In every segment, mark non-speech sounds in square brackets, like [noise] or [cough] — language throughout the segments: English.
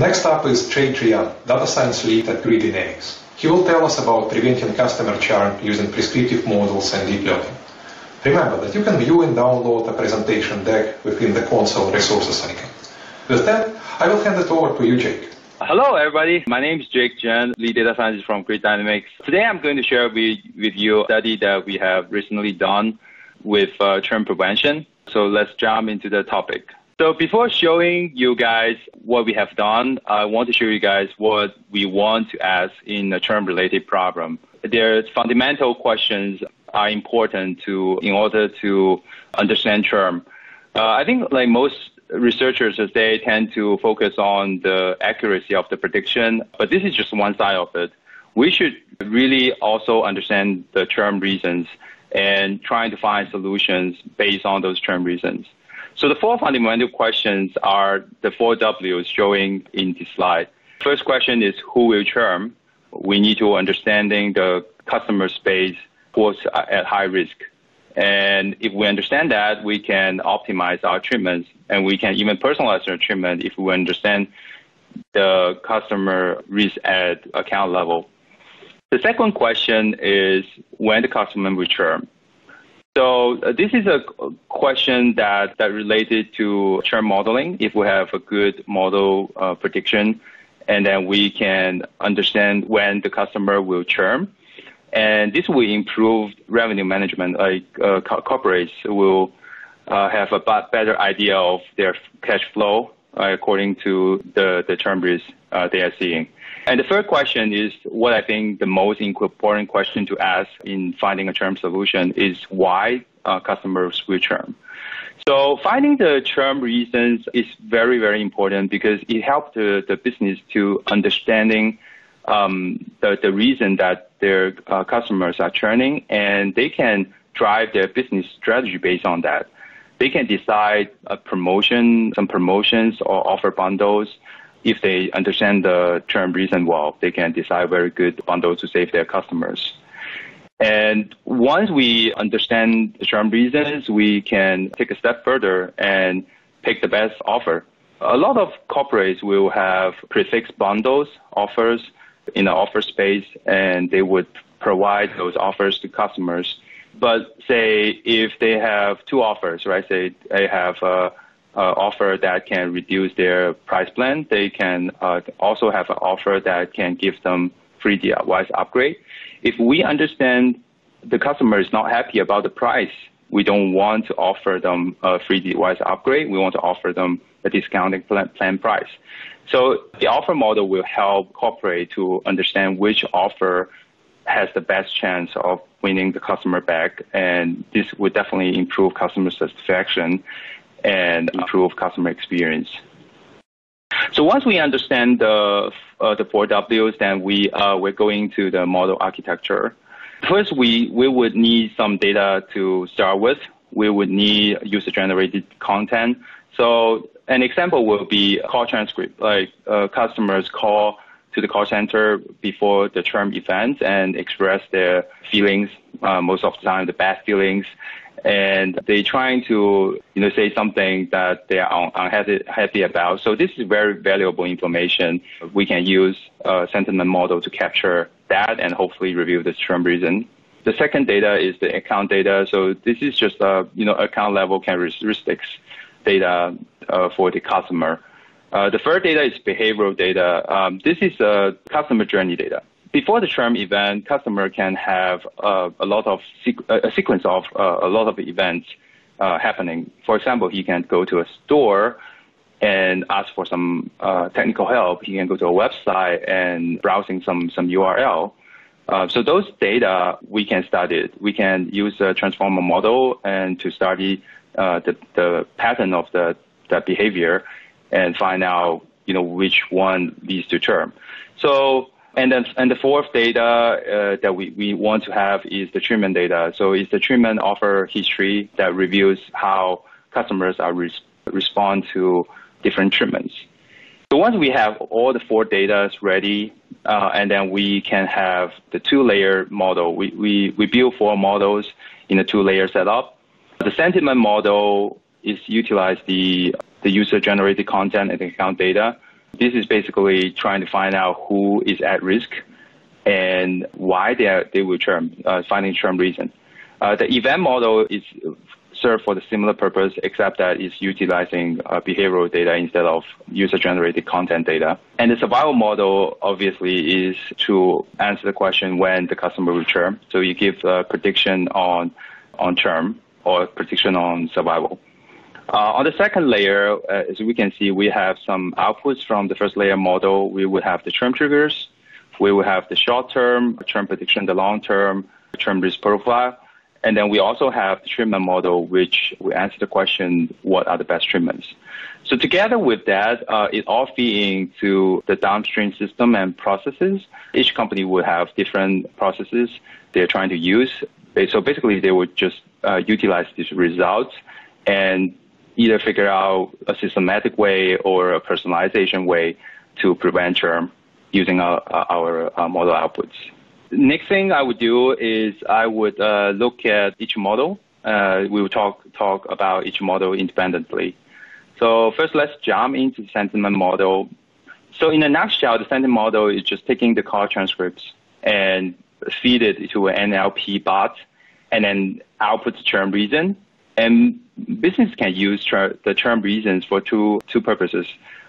Next up is Jake Trian, data science lead at Grid Dynamics. He will tell us about preventing customer churn using prescriptive models and deep learning. Remember that you can view and download a presentation deck within the console resources icon. With that, I will hand it over to you, Jake. Hello, everybody. My name is Jake Chen, lead data scientist from Grid Dynamics. Today, I'm going to share with, with you a study that we have recently done with uh, churn prevention. So let's jump into the topic. So before showing you guys what we have done, I want to show you guys what we want to ask in a churn-related problem. There's fundamental questions are important to in order to understand churn. Uh, I think like most researchers, they tend to focus on the accuracy of the prediction, but this is just one side of it. We should really also understand the churn reasons and trying to find solutions based on those churn reasons. So the four fundamental questions are the four W's showing in this slide. First question is who will churn? We need to understanding the customer space who's at high risk. And if we understand that, we can optimize our treatments and we can even personalize our treatment if we understand the customer risk at account level. The second question is when the customer will churn. So uh, this is a question that, that related to churn modeling. If we have a good model uh, prediction, and then we can understand when the customer will churn, and this will improve revenue management. Like uh, corporates will uh, have a better idea of their cash flow uh, according to the the churn risk uh, they are seeing. And the third question is what I think the most important question to ask in finding a churn solution is why uh, customers will churn. So finding the churn reasons is very, very important because it helps the, the business to understanding um, the, the reason that their uh, customers are churning and they can drive their business strategy based on that. They can decide a promotion, some promotions or offer bundles if they understand the churn reason well, they can decide very good bundles to save their customers. And once we understand the churn reasons, we can take a step further and pick the best offer. A lot of corporates will have prefix bundles offers in the offer space, and they would provide those offers to customers. But say if they have two offers, right? Say they have a uh, offer that can reduce their price plan. They can uh, also have an offer that can give them free device upgrade. If we understand the customer is not happy about the price, we don't want to offer them a free device upgrade. We want to offer them a discounted plan, plan price. So the offer model will help corporate to understand which offer has the best chance of winning the customer back, and this would definitely improve customer satisfaction and improve customer experience. So once we understand the uh, the four Ws, then we uh, we're going to the model architecture. First, we we would need some data to start with. We would need user generated content. So an example will be call transcript, like uh, customers call to the call center before the churn event and express their feelings, uh, most of the time the bad feelings, and they're trying to you know say something that they are unhappy happy about. So this is very valuable information. We can use a sentiment model to capture that and hopefully review the churn reason. The second data is the account data. So this is just a you know account level characteristics data uh, for the customer. Uh, the third data is behavioral data. Um, this is a customer journey data before the churn event, customer can have uh, a lot of sequ- a sequence of uh, a lot of events uh, happening. For example, he can go to a store and ask for some uh, technical help. He can go to a website and browsing some some URL. Uh, so those data we can study. We can use a transformer model and to study uh, the the pattern of the the behavior and find out you know which one leads to churn. So and then, and the fourth data uh, that we, we want to have is the treatment data. So it's the treatment offer history that reveals how customers are res- respond to different treatments. So once we have all the four data ready, uh, and then we can have the two-layer model. We, we, we build four models in a two-layer setup. The sentiment model is utilize the, the user-generated content and account data This is basically trying to find out who is at risk and why they, are, they will churn, uh, finding churn reason. Uh, the event model is served for the similar purpose, except that it's utilizing uh, behavioral data instead of user-generated content data. And the survival model, obviously, is to answer the question when the customer will churn. So you give a prediction on on churn or prediction on survival. Uh, on the second layer, uh, as we can see, we have some outputs from the first layer model. We will have the churn triggers. We will have the short-term churn prediction, the long-term churn risk profile. And then we also have the treatment model, which we answer the question, what are the best treatments? So together with that, uh, it all feed into the downstream system and processes. Each company will have different processes they're trying to use. So basically, they would just uh, utilize these results and either figure out a systematic way or a personalization way to prevent churn using our, our, our model outputs. Next thing I would do is I would uh, look at each model. Uh, we will talk talk about each model independently. So first, let's jump into the sentiment model. So in a nutshell, the sentiment model is just taking the call transcripts and feed it to an NLP bot, and then output the churn reason. And business can use the churn reasons for two two purposes.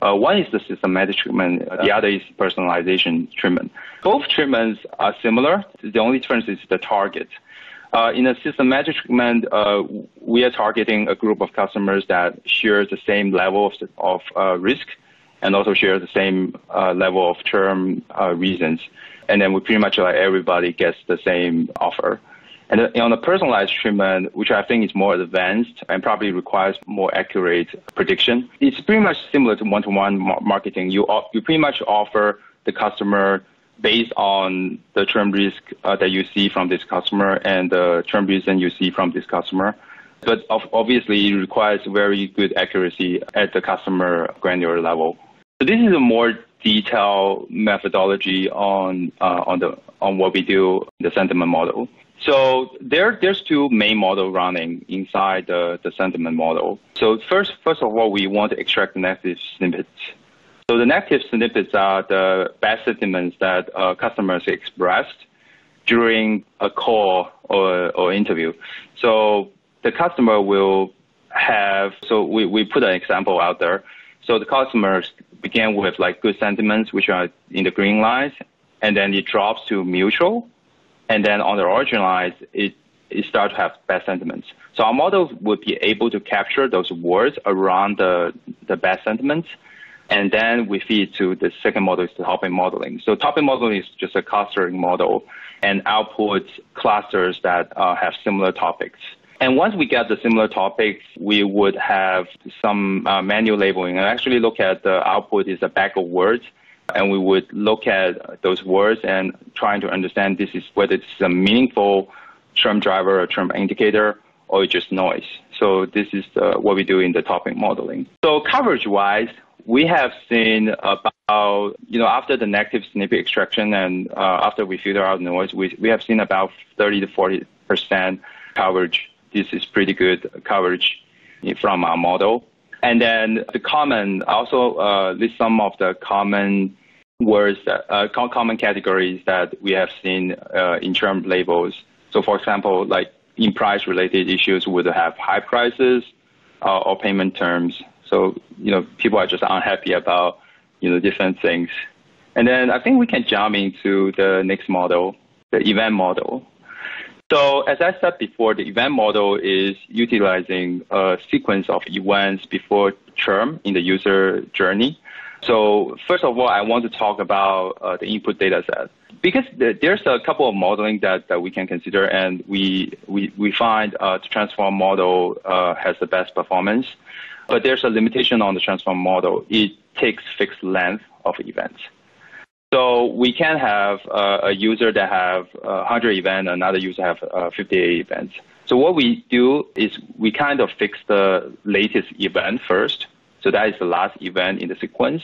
Uh, one is the systematic treatment, the other is personalization treatment. Both treatments are similar. The only difference is the target. Uh, in a systematic treatment, uh, we are targeting a group of customers that share the same level of, of uh, risk and also share the same uh, level of churn uh, reasons. And then we pretty much like everybody gets the same offer. And on the personalized treatment, which I think is more advanced and probably requires more accurate prediction, it's pretty much similar to one-to-one marketing. You you pretty much offer the customer based on the churn risk uh, that you see from this customer and the churn reason you see from this customer. But obviously, it requires very good accuracy at the customer granular level. So this is a more detailed methodology on uh, on the on what we do the sentiment model. So there, there's two main models running inside the, the sentiment model. So first, first of all, we want to extract negative snippets. So the negative snippets are the bad sentiments that uh, customers expressed during a call or, or interview. So the customer will have, so we, we put an example out there. So the customers begin with like good sentiments, which are in the green lines, and then it drops to mutual, and then on the origin lines, it, it starts to have bad sentiments. So our model would be able to capture those words around the, the bad sentiments, and then we feed to the second model is the topic modeling. So topic modeling is just a clustering model and outputs clusters that uh, have similar topics. And once we get the similar topics, we would have some uh, manual labeling and actually look at the output is a bag of words and we would look at those words and trying to understand this is whether it's a meaningful churn driver or churn indicator or just noise. So this is uh, what we do in the topic modeling. So coverage-wise, we have seen about, you know, after the negative snippet extraction and uh, after we filter out noise, we, we have seen about 30 to 40% coverage. This is pretty good coverage from our model. And then the common, also uh, list some of the common words, uh, common categories that we have seen uh, in churn labels. So for example, like in price related issues would have high prices uh, or payment terms. So, you know, people are just unhappy about, you know, different things. And then I think we can jump into the next model, the event model. So as I said before, the event model is utilizing a sequence of events before churn in the user journey. So first of all, I want to talk about uh, the input data set because there's a couple of modeling that, that we can consider, and we we, we find uh, the transform model uh, has the best performance, but there's a limitation on the transform model. It takes fixed length of events. So we can have uh, a user that have uh, 100 events, another user have uh, 58 events. So what we do is we kind of fix the latest event first. So that is the last event in the sequence.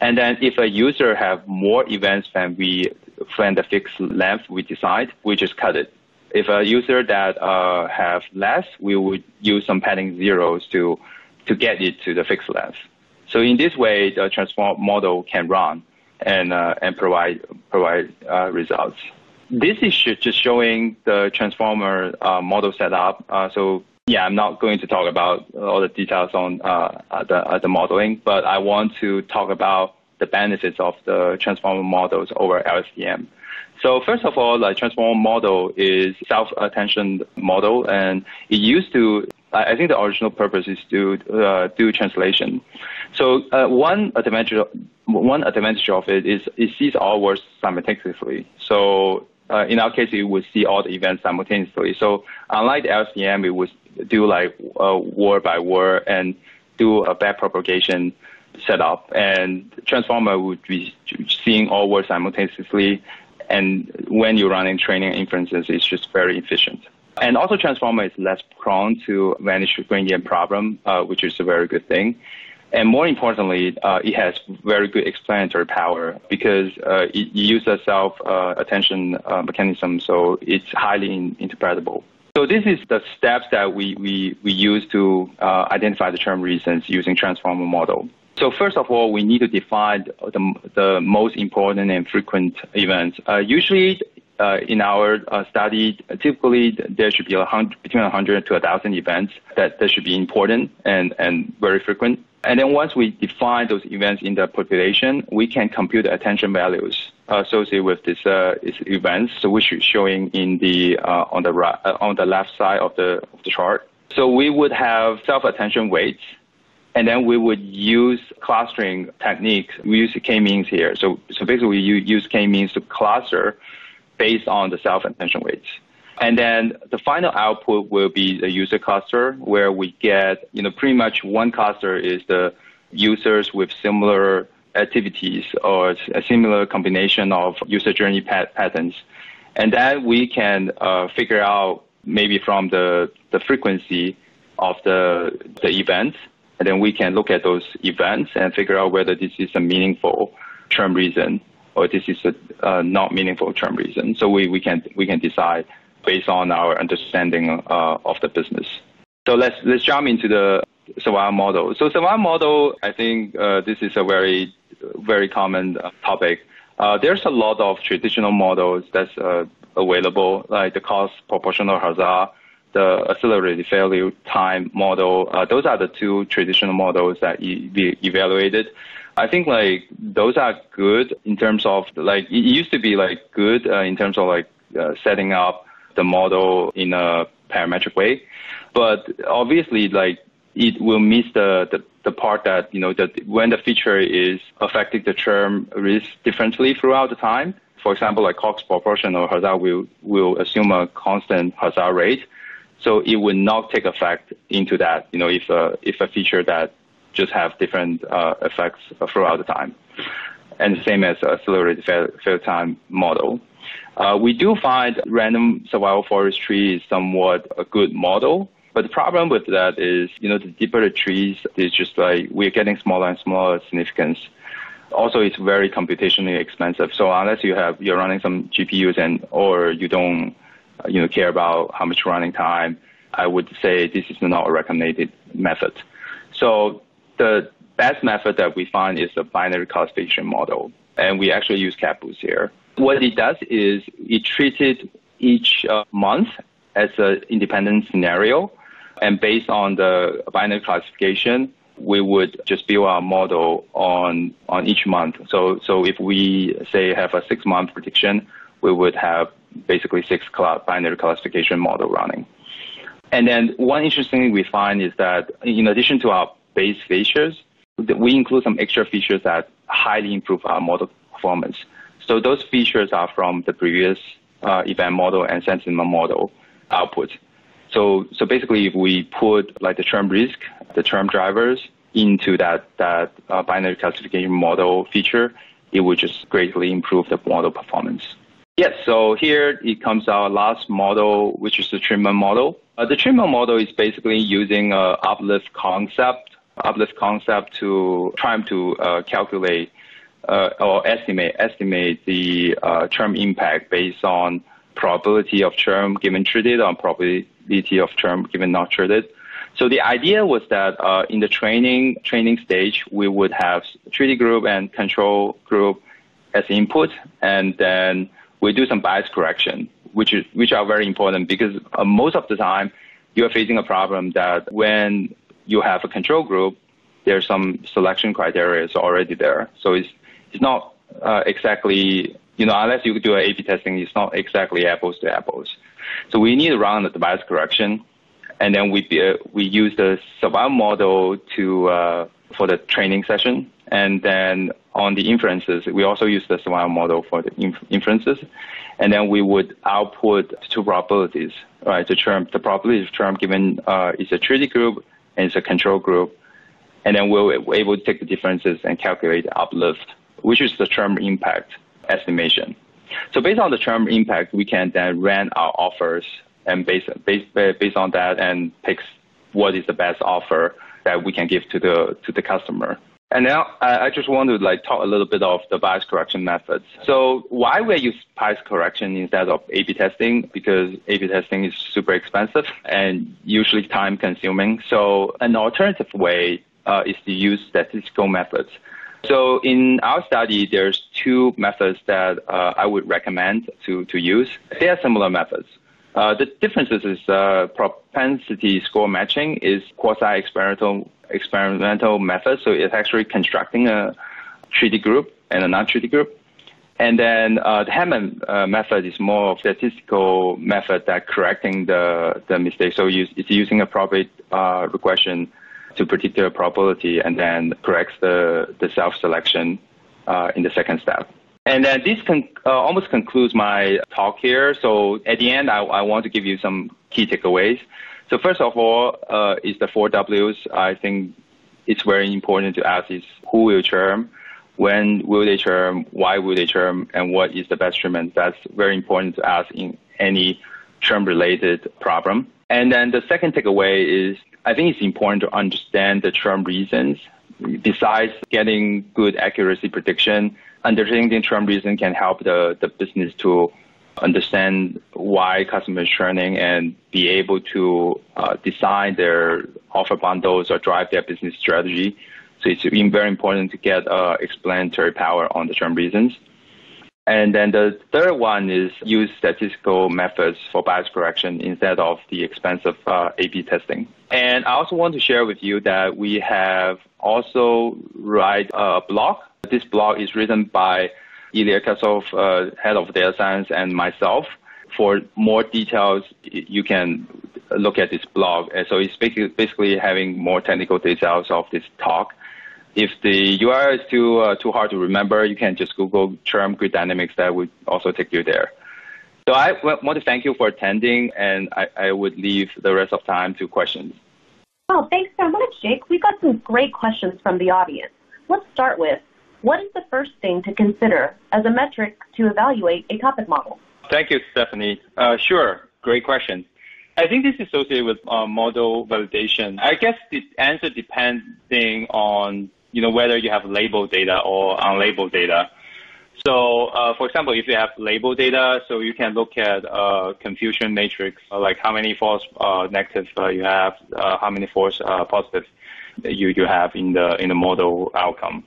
And then if a user have more events than we than the fixed length we decide, we just cut it. If a user that uh, have less, we would use some padding zeros to to get it to the fixed length. So in this way, the transform model can run and uh, and provide provide uh, results. This is just showing the transformer uh, model setup. Uh, so yeah, I'm not going to talk about all the details on uh, the the modeling, but I want to talk about the benefits of the transformer models over LSTM. So first of all, the transformer model is self-attention model, and it used to I think the original purpose is to uh, do translation. So uh, one advantage one advantage of it is it sees all words simultaneously. So uh, in our case, it would see all the events simultaneously. So unlike the LSTM, it would do like uh, word by word and do a backpropagation setup. And Transformer would be seeing all words simultaneously. And when you're running training inferences, it's just very efficient. And also Transformer is less prone to vanish gradient problem, uh, which is a very good thing. And more importantly, uh, it has very good explanatory power because uh, it uses self uh, attention uh, mechanism, so it's highly in- interpretable. So this is the steps that we, we, we use to uh, identify the churn reasons using transformer model. So first of all, we need to define the, the most important and frequent events. Uh, usually, uh, in our uh, study, typically there should be a hundred, between 100 to 1,000 events that, that should be important and, and very frequent. And then once we define those events in the population, we can compute the attention values associated with uh, these events, so which is showing in the uh, on the right, uh, on the left side of the of the chart. So we would have self-attention weights, and then we would use clustering techniques. We use k-means here. So so basically, you use k-means to cluster based on the self-attention weights. And then the final output will be the user cluster where we get, you know, pretty much one cluster is the users with similar activities or a similar combination of user journey pat- patterns. And then we can uh, figure out maybe from the, the frequency of the, the events, and then we can look at those events and figure out whether this is a meaningful churn reason or this is a uh, not meaningful churn reason. So we, we can we can decide based on our understanding uh, of the business. So let's let's jump into the survival model. So survival model, I think uh, this is a very very common uh, topic. Uh, there's a lot of traditional models that's uh, available, like the Cox proportional hazard, the accelerated failure time model. those are the two traditional models that we evaluated. I think like those are good in terms of like it used to be like good uh, in terms of like uh, setting up the model in a parametric way, but obviously like it will miss the, the, the part that you know that when the feature is affecting the churn risk differently throughout the time. For example, like Cox proportional hazard will will assume a constant hazard rate, so it will not take effect into that. You know, if a if a feature that just have different uh, effects throughout the time. And the same as accelerated fail, fail time model. Uh, we do find random survival forest tree is somewhat a good model, but the problem with that is, you know, the deeper the trees, it's just like we're getting smaller and smaller significance. Also, it's very computationally expensive. So unless you have you're running some GPUs and or you don't, you know, care about how much running time, I would say this is not a recommended method. So the best method that we find is the binary classification model, and we actually use CatBoost here. What it does is it treated each uh, month as an independent scenario, and based on the binary classification, we would just build our model on on each month. So so if we say have a six month prediction, we would have basically six binary classification model running. And then one interesting thing we find is that in addition to our base features, we include some extra features that highly improve our model performance. So those features are from the previous uh, event model and sentiment model output. So, so basically, if we put like the churn risk, the churn drivers into that that uh, binary classification model feature, it would just greatly improve the model performance. Yes, so here it comes our last model, which is the treatment model. Uh, the treatment model is basically using a uplift concept uplift concept to try to uh, calculate uh, or estimate estimate the uh, churn impact based on probability of churn given treated or probability of churn given not treated. So the idea was that uh, in the training training stage, we would have treaty group and control group as input, and then we do some bias correction, which is which are very important because uh, most of the time you are facing a problem that when you have a control group, there's some selection criteria is already there. So it's it's not uh, exactly you know unless you do a A/B testing, it's not exactly apples to apples. So we need to run the bias correction, and then we uh, we use the survival model to uh, for the training session, and then on the inferences, we also use the survival model for the inf- inferences, and then we would output two probabilities, right? The churn, the probability of churn given uh, is a treaty group and it's a control group, and then we're able to take the differences and calculate the uplift, which is the churn impact estimation. So based on the churn impact, we can then run our offers and based, based, based on that and pick what is the best offer that we can give to the, to the customer. And now I just want to like talk a little bit of the bias correction methods. So why we use bias correction instead of A/B testing? Because A/B testing is super expensive and usually time consuming. So an alternative way uh, is to use statistical methods. So in our study, there's two methods that uh, I would recommend to, to use. They are similar methods. Uh, the differences is uh, propensity score matching is quasi-experimental experimental method, so it's actually constructing a treaty group and a non-treaty group. And then uh, the Heckman uh, method is more of statistical method that correcting the, the mistake. So it's using a probability uh, regression to predict the probability and then corrects the, the self-selection uh, in the second step. And then this con- uh, almost concludes my talk here. So at the end, I, I want to give you some key takeaways. So first of all, uh, is the four Ws. I think it's very important to ask is who will churn, when will they churn, why will they churn, and what is the best treatment. That's very important to ask in any churn-related problem. And then the second takeaway is I think it's important to understand the churn reasons. Besides getting good accuracy prediction, understanding the churn reason can help the, the business to understand why customers churning and be able to uh, design their offer bundles or drive their business strategy. So it's very important to get uh, explanatory power on the churn reasons. And then the third one is use statistical methods for bias correction instead of the expensive uh, A/B testing. And I also want to share with you that we have also write a blog. This blog is written by Ilya Katsov, uh, head of data science, and myself. For more details, you can look at this blog. And so it's basically having more technical details of this talk. If the URL is too uh, too hard to remember, you can just Google churn grid dynamics. That would also take you there. So I want to thank you for attending, and I, I would leave the rest of time to questions. Oh, thanks so much, Jake. We got some great questions from the audience. Let's start with what is the first thing to consider as a metric to evaluate a topic model? Thank you, Stephanie. Uh, sure, great question. I think this is associated with uh, model validation. I guess the answer depending on you know whether you have labeled data or unlabeled data. So, uh, for example, if you have labeled data, so you can look at uh, confusion matrix, uh, like how many false uh, uh, you have, uh, how many false positive you you have in the in the model outcome.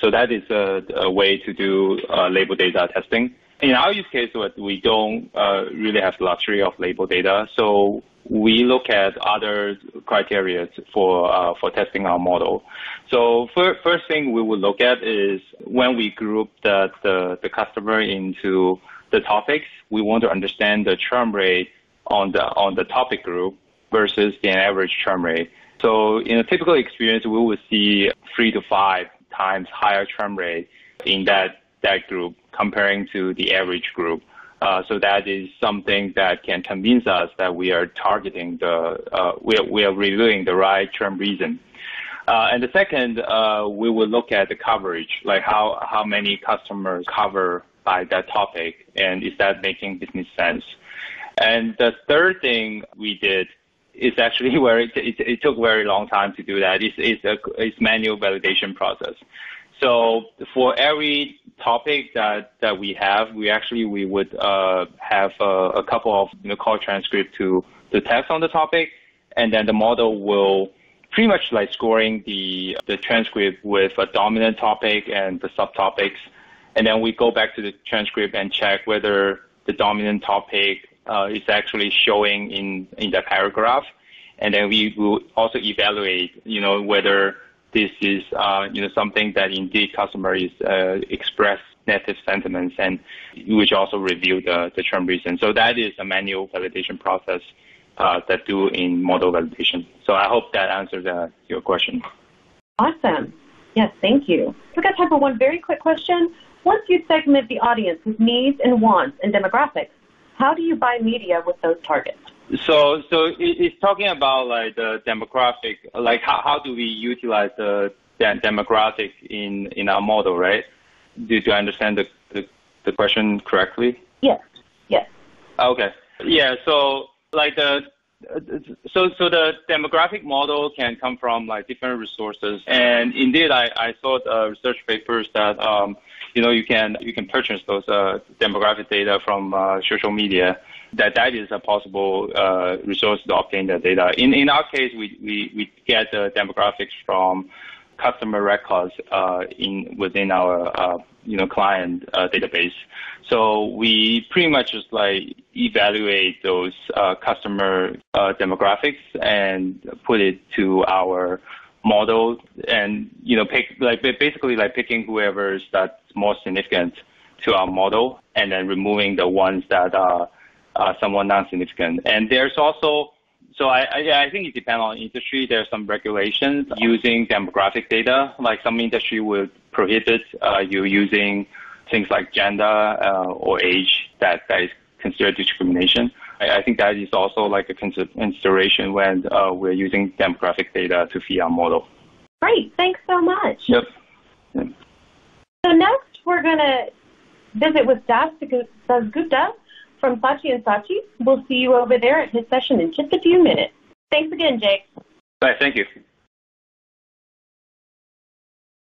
So that is a, a way to do label data testing. In our use case, we don't really have the luxury of label data, so we look at other criteria for uh, for testing our model. So first thing we will look at is when we group the, the, the customer into the topics, we want to understand the churn rate on the on the topic group versus the average churn rate. So in a typical experience, we will see three to five times higher churn rate in that that group comparing to the average group. Uh, so that is something that can convince us that we are targeting the, uh, we, are, we are reviewing the right churn reason. Uh, and the second, we will look at the coverage, like how, how many customers cover by that topic, and is that making business sense? And the third thing we did is actually [laughs] where it, took a very long time to do that. It's, a it's manual validation process. So for every topic that, that we have, we actually we would uh, have a, a, couple of you know, call transcript to, to test on the topic, and then the model will pretty much like scoring the the transcript with a dominant topic and the subtopics, and then we go back to the transcript and check whether the dominant topic uh, is actually showing in in the paragraph, and then we will also evaluate, you know, whether this is uh, you know something that indeed customers uh, express negative sentiments and which also review the, the churn reason. So that is a manual validation process uh, that do in model validation. So I hope that answers your question. Awesome. Yes, thank you. We've got time for one very quick question. Once you segment the audience with needs and wants and demographics, how do you buy media with those targets? So, so it's talking about like the demographic, like how, how do we utilize the, the demographic in, in our model, right? Do, do I understand the, the, the question correctly? Yes. Yes. Okay. Yeah. So like the so so the demographic model can come from like different resources, and indeed, I, I saw the research papers that um, you know you can you can purchase those uh, demographic data from uh, social media. That that is a possible uh, resource to obtain that data. In in our case, we we, we get the demographics from customer records uh, in within our uh, you know client uh, database. So we pretty much just like evaluate those uh, customer uh, demographics and put it to our model, and you know pick like basically like picking whoever's that's more significant to our model, and then removing the ones that are somewhat non-significant. And there's also so I, I, I think it depends on industry. There are some regulations using demographic data. Like some industry would prohibit uh, you using things like gender uh, or age that, that is considered discrimination. I, I think that is also like a consideration when uh, we're using demographic data to feed our model. Great, thanks so much. Yep. So next we're going to visit with Das Dasgupta from Saatchi and Saatchi. We'll see you over there at his session in just a few minutes. Thanks again, Jake. Bye, thank you.